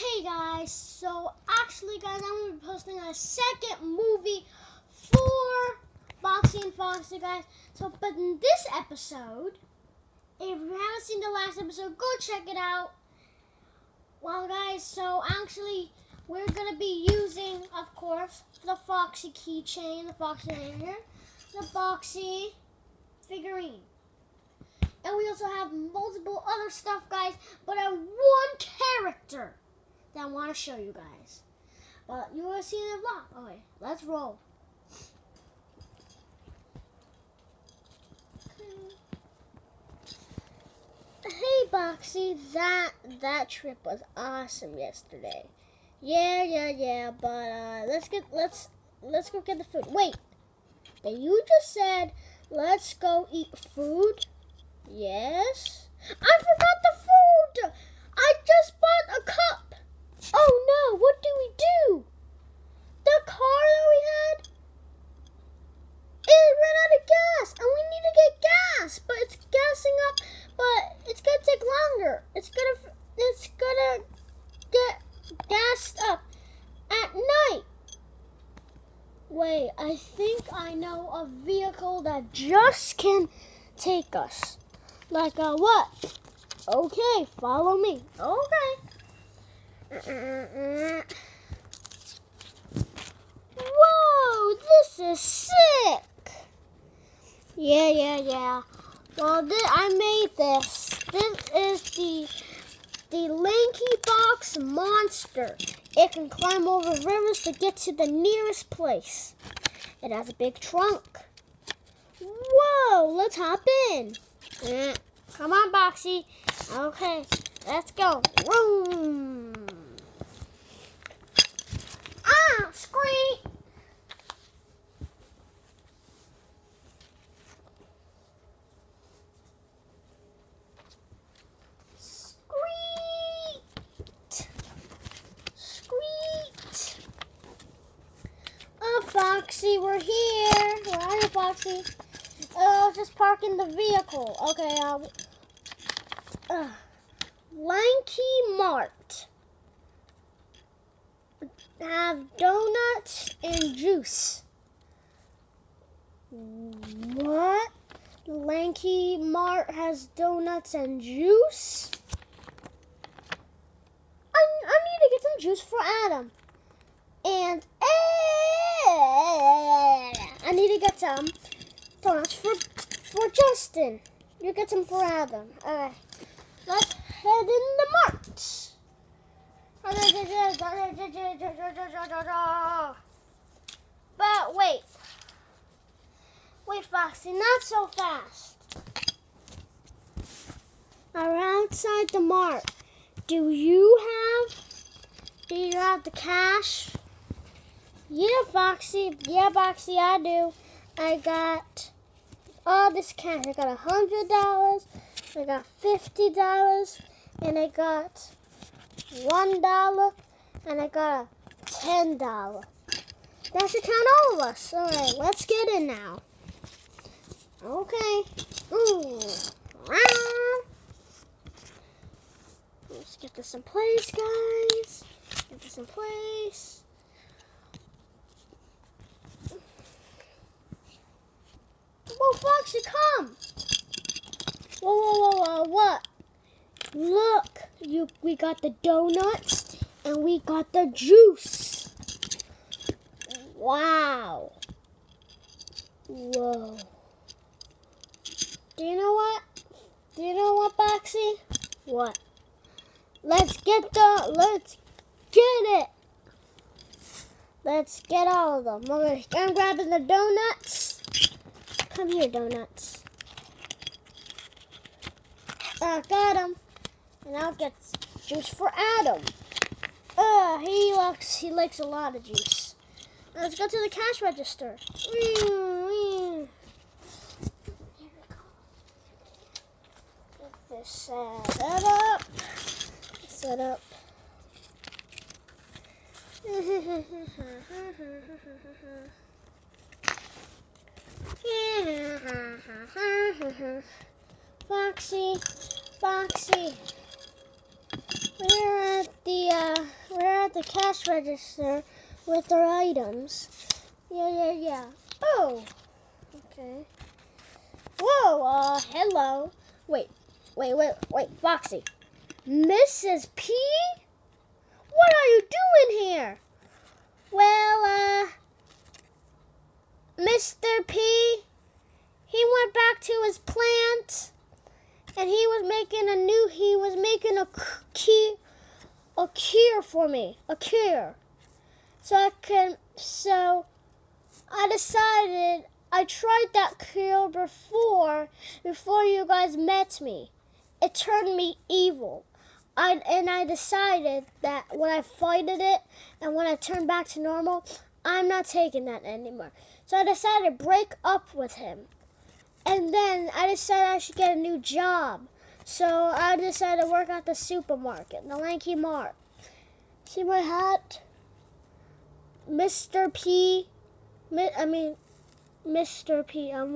Hey guys, so actually guys, I'm going to be posting a second movie for Foxy and Foxy guys. So, but in this episode, if you haven't seen the last episode, go check it out. Well guys, so actually, we're going to be using, of course, the Foxy keychain, the Foxy hanger, the Foxy figurine. And we also have multiple other stuff, guys, but I have one character that I want to show you guys. But you will see the vlog. Okay, let's roll. Hey Boxy, that that trip was awesome yesterday. Yeah, yeah, yeah, but uh, let's get let's let's go get the food. Wait, but you just said let's go eat food. Yes. I forgot the food. I just bought a cup. Oh no, what do we do? The car that we had, it ran out of gas, and we need to get gas, but it's gassing up, but it's gonna take longer. It's gonna, it's gonna get gassed up at night. Wait, I think I know a vehicle that just can take us. Like a what? Okay, follow me. Okay. Whoa, this is sick. Yeah, yeah, yeah. Well, I made this. This is the the Lanky Box Monster. It can climb over rivers to get to the nearest place. It has a big trunk. Whoa, let's hop in. Eh, come on, Boxy. Okay, let's go. Vroom. Ah. Squeak. Squeak. Oh, Foxy, we're here. Where are you, Foxy? Oh, just parking the vehicle. Okay, uh, uh, Lanky Mart. Have donuts and juice. What? Lanky Mart has donuts and juice? I, I need to get some juice for Adam. And I need to get some donuts for for Justin. You get some for Adam. Alright. Let's head in the mart. But wait. Wait, Foxy, not so fast. We're outside the mart. Do you have do you have the cash? Yeah, Foxy. Yeah, Foxy, I do. I got all this cash. I got a hundred dollars. I got fifty dollars, and I got one dollar, and I got a ten dollar. That should count all of us. All right, let's get in now. Okay. Ooh. Let's get this in place, guys. Get this in place. Whoa, Foxy, come! Whoa, whoa, whoa. Look, you, we got the donuts and we got the juice. Wow. Whoa. Do you know what? Do you know what, Boxy? What? Let's get the, let's get it. Let's get all of them. I'm grabbing the donuts. Come here, donuts. I got them. And I'll get juice for Adam. Uh, he likes, he likes a lot of juice. Now let's go to the cash register. Get this set up. Set up. Foxy, Foxy, we're at the, uh, we're at the cash register with our items. Yeah, yeah, yeah. Oh, okay. Whoa, uh, hello. Wait, wait, wait, wait, Foxy. Mrs. P? What are you doing here? Well, uh, Mr. P, he went back to his plant and he was making a new, he was making a key, a cure for me, a cure. So I can, so I decided I tried that cure before, before you guys met me. It turned me evil. I, and I decided that when I fighted it and when I turned back to normal, I'm not taking that anymore. So I decided to break up with him. And then I decided I should get a new job. So I decided to work at the supermarket, the Lanky Mart. See my hat? Mr. P. I mean, Mr. P. I'm